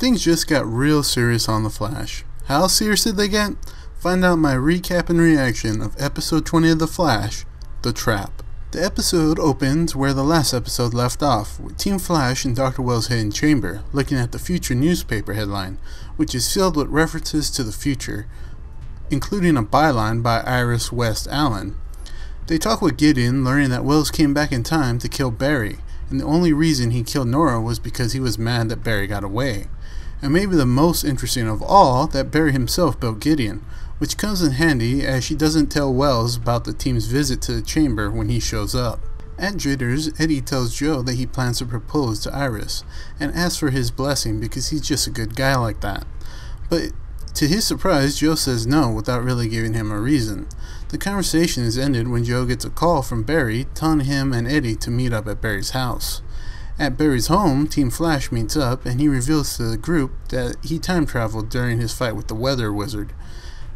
Things just got real serious on The Flash. How serious did they get? Find out my recap and reaction of episode 20 of The Flash, The Trap. The episode opens where the last episode left off, with Team Flash in Dr. Wells' hidden chamber, looking at the future newspaper headline, which is filled with references to the future, including a byline by Iris West Allen. They talk with Gideon, learning that Wells came back in time to kill Barry, and the only reason he killed Nora was because he was mad that Barry got away. And maybe the most interesting of all, that Barry himself built Gideon, which comes in handy as she doesn't tell Wells about the team's visit to the chamber when he shows up. At Jitters, Eddie tells Joe that he plans to propose to Iris, and asks for his blessing because he's just a good guy like that. But to his surprise, Joe says no without really giving him a reason. The conversation is ended when Joe gets a call from Barry telling him and Eddie to meet up at Barry's house. At Barry's home, Team Flash meets up and he reveals to the group that he time traveled during his fight with the Weather Wizard.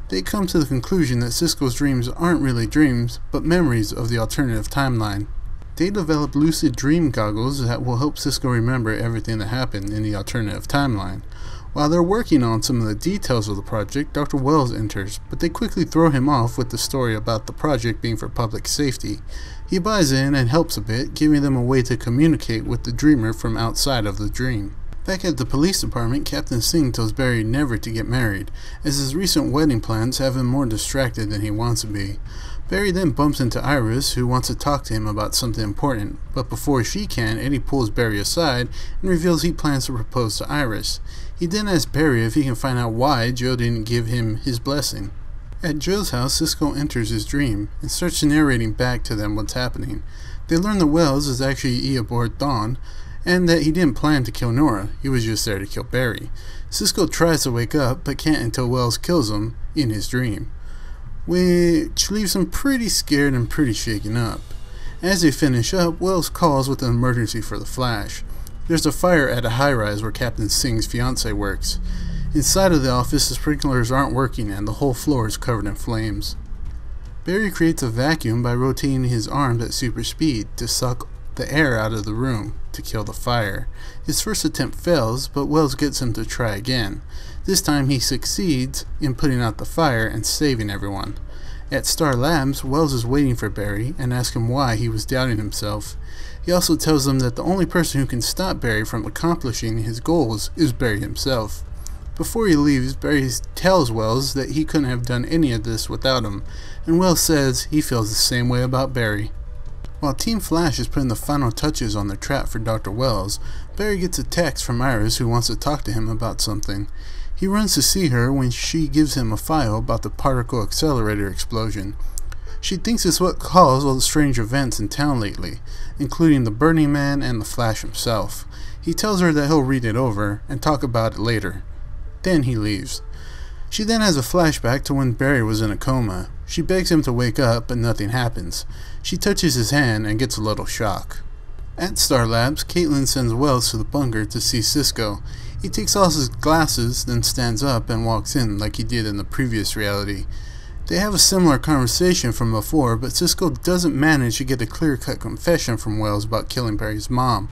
They come to the conclusion that Cisco's dreams aren't really dreams, but memories of the alternative timeline. They develop lucid dream goggles that will help Cisco remember everything that happened in the alternative timeline. While they're working on some of the details of the project, Dr. Wells enters, but they quickly throw him off with the story about the project being for public safety. He buys in and helps a bit, giving them a way to communicate with the dreamer from outside of the dream. Back at the police department, Captain Singh tells Barry never to get married, as his recent wedding plans have him more distracted than he wants to be. Barry then bumps into Iris, who wants to talk to him about something important, but before she can, Eddie pulls Barry aside and reveals he plans to propose to Iris. He then asks Barry if he can find out why Joe didn't give him his blessing. At Joe's house, Cisco enters his dream and starts narrating back to them what's happening. They learn that Wells is actually Eobard Thawne, and that he didn't plan to kill Nora, he was just there to kill Barry. Cisco tries to wake up, but can't until Wells kills him in his dream, which leaves him pretty scared and pretty shaken up. As they finish up, Wells calls with an emergency for the Flash. There's a fire at a high rise where Captain Singh's fiance works. Inside of the office, the sprinklers aren't working and the whole floor is covered in flames. Barry creates a vacuum by rotating his arms at super speed to suck the air out of the room to kill the fire. His first attempt fails, but Wells gets him to try again. This time he succeeds in putting out the fire and saving everyone. At Star Labs, Wells is waiting for Barry and asks him why he was doubting himself. He also tells them that the only person who can stop Barry from accomplishing his goals is Barry himself. Before he leaves, Barry tells Wells that he couldn't have done any of this without him, and Wells says he feels the same way about Barry. While Team Flash is putting the final touches on their trap for Dr. Wells, Barry gets a text from Iris who wants to talk to him about something. He runs to see her when she gives him a file about the particle accelerator explosion. She thinks it's what caused all the strange events in town lately, including the Burning Man and the Flash himself. He tells her that he'll read it over and talk about it later. Then he leaves. She then has a flashback to when Barry was in a coma. She begs him to wake up, but nothing happens. She touches his hand and gets a little shock. At Star Labs, Caitlin sends Wells to the bunker to see Cisco. He takes off his glasses, then stands up and walks in like he did in the previous reality. They have a similar conversation from before, but Cisco doesn't manage to get a clear cut confession from Wells about killing Barry's mom.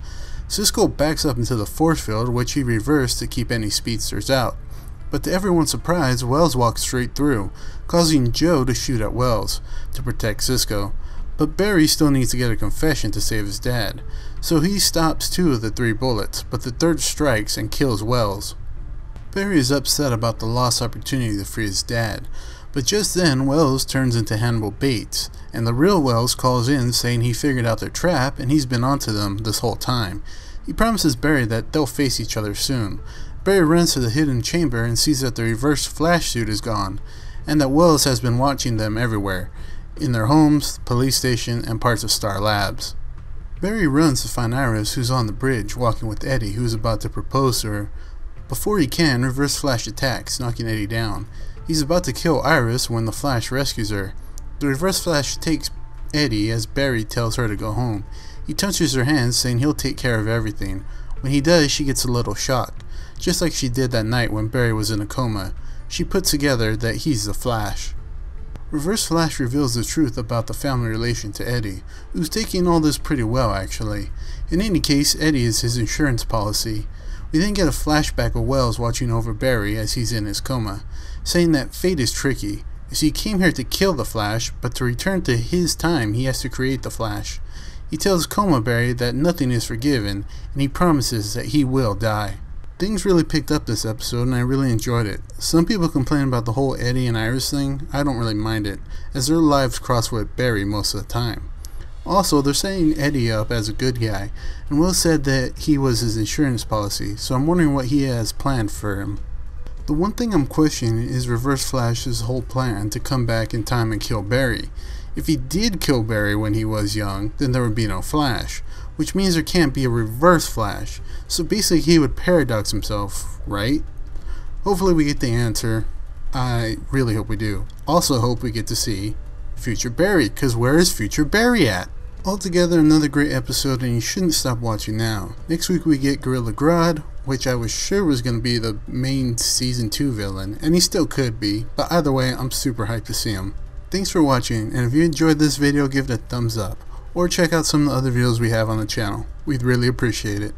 Cisco backs up into the force field, which he reversed to keep any speedsters out. But to everyone's surprise, Wells walks straight through, causing Joe to shoot at Wells to protect Cisco. But Barry still needs to get a confession to save his dad, so he stops two of the three bullets, but the third strikes and kills Wells. Barry is upset about the lost opportunity to free his dad, but just then, Wells turns into Hannibal Bates, and the real Wells calls in saying he figured out their trap and he's been onto them this whole time. He promises Barry that they'll face each other soon. Barry runs to the hidden chamber and sees that the reverse flash suit is gone, and that Wells has been watching them everywhere in their homes, police station, and parts of Star Labs. Barry runs to find Iris, who's on the bridge walking with Eddie, who's about to propose to her. Before he can, Reverse Flash attacks, knocking Eddie down. He's about to kill Iris when the Flash rescues her. The Reverse Flash takes Eddie as Barry tells her to go home. He touches her hand, saying he'll take care of everything. When he does, she gets a little shocked, just like she did that night when Barry was in a coma. She put together that he's the Flash. Reverse Flash reveals the truth about the family relation to Eddie, who's taking all this pretty well actually. In any case, Eddie is his insurance policy. We then get a flashback of Wells watching over Barry as he's in his coma, saying that fate is tricky, as he came here to kill the Flash, but to return to his time he has to create the Flash. He tells Coma Barry that nothing is forgiven, and he promises that he will die. Things really picked up this episode and I really enjoyed it. Some people complain about the whole Eddie and Iris thing. I don't really mind it, as their lives cross with Barry most of the time. Also, they're setting Eddie up as a good guy, and Wells said that he was his insurance policy, so I'm wondering what he has planned for him. The one thing I'm questioning is Reverse Flash's whole plan to come back in time and kill Barry. If he did kill Barry when he was young, then there would be no Flash, which means there can't be a Reverse Flash, so basically he would paradox himself, right? Hopefully we get the answer. I really hope we do. Also hope we get to see Future Barry, because where is Future Barry at? Altogether, another great episode, and you shouldn't stop watching now. Next week, we get Gorilla Grodd, which I was sure was going to be the main Season 2 villain, and he still could be, but either way, I'm super hyped to see him. Thanks for watching, and if you enjoyed this video, give it a thumbs up, or check out some of the other videos we have on the channel. We'd really appreciate it.